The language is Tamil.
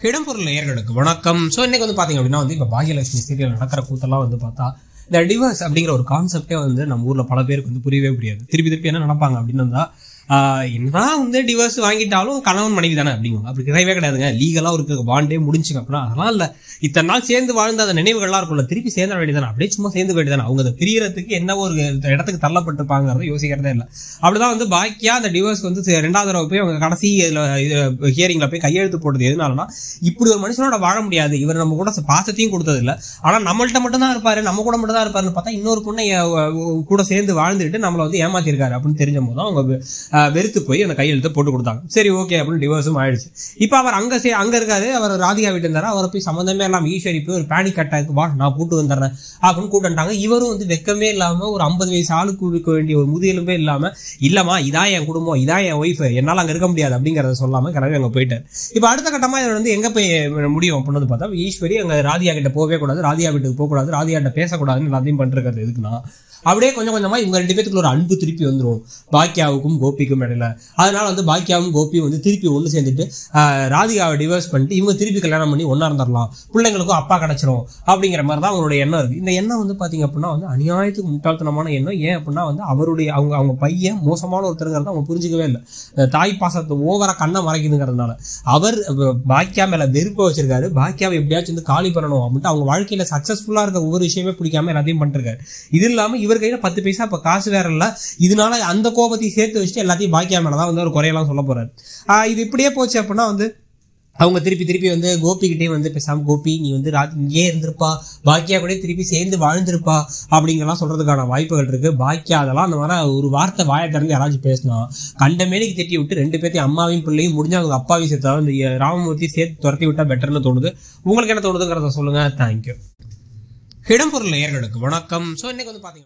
இடம்பொருள் நேயர்களுக்கு வணக்கம். ஸோ இன்னைக்கு வந்து பார்த்தீங்க அப்படின்னா வந்து இப்போ பாகியலட்சுமி சீரியல் நடக்கிற கூத்தெல்லாம் வந்து பார்த்தா இந்த டிவர்ஸ் அப்படிங்கிற ஒரு கான்செப்டே வந்து நம்ம ஊரில் பல பேருக்கு வந்து புரியவே புரியாது. திருப்பி திருப்பி என்ன நினைப்பாங்க அப்படின்னு இருந்தா என்னதான் வந்து டிவர்ஸ் வாங்கிட்டாலும் கணவன் மனைவி தானே அப்படிங்க அப்படி கிடையவே கிடையாதுங்க. லீகலாக ஒரு பாண்டே முடிஞ்சுங்க அப்படின்னா அதெல்லாம் இல்லை. இத்தனை நாள் சேர்ந்து வாழ்ந்த அந்த நினைவுகள்லாம் இருக்கும்ல. திருப்பி சேர்ந்த வேண்டியதானே அப்படியே சும்மா சேர்ந்து வேண்டியதானே அவங்க அதை பிரியறதுக்கு என்ன ஒரு இடத்துக்கு தள்ளப்பட்டிருப்பாங்கிறத யோசிக்கிறதே இல்லை. அப்படிதான் வந்து பாக்கியா அந்த டிவோர்ஸ் வந்து ரெண்டாவது தடவை போய் அவங்க கடைசி ஹியரிங்ல போய் கையெழுத்து போட்டது எதுனாலனா இப்படி ஒரு மனுஷனோட வாழ முடியாது. இவர் நம்ம கூட பாசத்தையும் கொடுத்தது இல்ல ஆனா நம்மள்ட்ட மட்டும் தான் இருப்பாரு. நம்ம கூட மட்டும் தான் இருப்பாருன்னு பார்த்தா இன்னொரு பொண்ணை கூட சேர்ந்து வாழ்ந்துட்டு நம்மளை வந்து ஏமாத்திருக்காரு அப்படின்னு தெரிஞ்ச போது அவங்க வெறுத்து போய் அந்த கையெழுத்தை போட்டு கொடுத்தாங்க. சரி ஓகே அப்படின்னு டிவோர்ஸும் ஆயிடுச்சு. இப்போ அவர் அங்கே சே- அங்கே இருக்காரு அவர் ராதிகா வீட்டு இருந்தார் அவரை போய் சம்மந்தமே இல்லாமல் ஈஸ்வரி போய் ஒரு பேனிக் அட்டாக் வா நான் கூட்டு வந்துடுறேன் அப்படின்னு கூட்டு வந்துட்டாங்க இவரும் வந்து வெக்கமே இல்லாமல் ஒரு ஐம்பது வயசு ஆளுக்கு கொடுக்க வேண்டிய ஒரு முதியலுமே இல்லாமல் இல்லைம்மா இதான் என் குடும்பம் இதான் என் ஒய்ஃப் என்னால் அங்கே இருக்க முடியாது அப்படிங்கிறத சொல்லாமல் கிளம்பி அங்கே போயிட்டார். இப்போ அடுத்த கட்டமாக இவர் வந்து எங்கே போய் முடியும் அப்படின்னு வந்து பார்த்தா ஈஸ்வரி அங்கே ராதியா கிட்ட போகவே கூடாது ராதியா வீட்டுக்கு போகக்கூடாது ராதியா கிட்ட பேசக்கூடாதுன்னு எல்லாத்தையும் பண்றது எதுக்குன்னா அப்படியே கொஞ்சம் கொஞ்சமா இவங்க ரெண்டு பேத்துக்குள்ள ஒரு அன்பு திருப்பி வந்துரும். பாக்கியாவுக்கும் கோபிக்கும் இடையில. அதனால வந்து பாக்கியாவும் கோபியும் வந்து திருப்பி ஒன்று சேர்ந்துட்டு ராதிகாவை டிவோர்ஸ் பண்ணிட்டு இவங்க திருப்பி கல்யாணம் பண்ணி ஒன்றா இருந்துடலாம் பிள்ளைங்களுக்கும் அப்பா கிடச்சிரும். அப்படிங்கிற மாதிரி தான் அவங்களுடைய எண்ணம் இருக்குது இந்த எண்ணம் வந்து பார்த்தீங்க அப்படின்னா வந்து அநியாயத்துக்கு முட்டாள்தனமான எண்ணம். ஏன் அப்படின்னா வந்து அவருடைய அவங்க அவங்க பையன் மோசமான ஒருத்தருங்கிறத அவங்க புரிஞ்சுக்கவே இல்லை. தாய் பாசத்தை ஓவரா கண்ணை மறைக்குதுங்கிறதுனால. அவர் பாக்கியா மேல வெறுப்பை வச்சிருக்காரு. பாக்கியாவை எப்படியாச்சும் வந்து காலி பண்ணணும் அப்படின்ட்டு அவங்க வாழ்க்கையில சக்ஸஸ்ஃபுல்லாக இருக்க ஒவ்வொரு விஷயமே பிடிக்காம எல்லாத்தையும் பண்ணிருக்காரு. இது இல்லாம இவர் கையில பத்து பைசா இப்ப காசு வேற இல்ல. இதனால அந்த கோபத்தையும் சேர்த்து வச்சுட்டு எல்லாத்தையும் பாக்கியா மேலதான் வந்து ஒரு குறையெல்லாம் சொல்ல போறாரு. இது இப்படியே போச்சு அப்படின்னா வந்து அவங்க திருப்பி திருப்பி வந்து கோபிக்கிட்டே வந்து பேசாம கோபி நீ வந்து இங்கேயே இங்கே இருந்திருப்பா. பாக்கியா கூட திருப்பி சேர்ந்து வாழ்ந்திருப்பா. அப்படிங்கலாம் சொல்றதுக்கான வாய்ப்புகள் இருக்கு. பாக்கியா அதெல்லாம் அந்த மாதிரி ஒரு வார்த்தை வாயை திறந்து யாராச்சும் பேசினா கண்ட மேனிக்கு திட்டி விட்டு ரெண்டு பேர்த்தையும் அம்மாவையும் பிள்ளையும் முடிஞ்ச அவங்க அப்பாவையும் சேர்த்தா இந்த ராமமூர்த்தி சேர்த்து துரத்தி விட்டா பெட்டர்னு தோணுது. உங்களுக்கு என்ன தோணுதுங்கிறத சொல்லுங்க. தேங்க்யூ இடம்பொருள் நேயர்களுக்கு வணக்கம். ஸோ இன்னைக்கு வந்து பாத்தீங்கன்னா